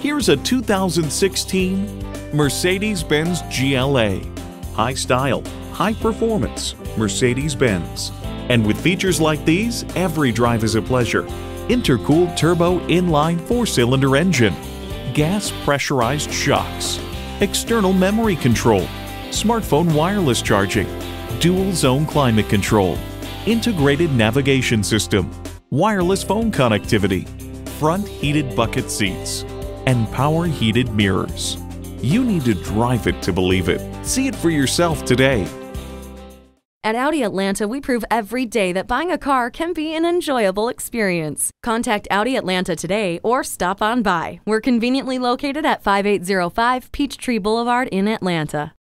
Here's a 2016 Mercedes-Benz GLA. High style, high performance, Mercedes-Benz. And with features like these, every drive is a pleasure. Intercooled turbo inline four-cylinder engine, gas pressurized shocks, external memory control, smartphone wireless charging, dual zone climate control, integrated navigation system, wireless phone connectivity, front heated bucket seats, and power heated mirrors. You need to drive it to believe it. See it for yourself today. At Audi Atlanta, we prove every day that buying a car can be an enjoyable experience. Contact Audi Atlanta today or stop on by. We're conveniently located at 5805 Peachtree Boulevard in Atlanta.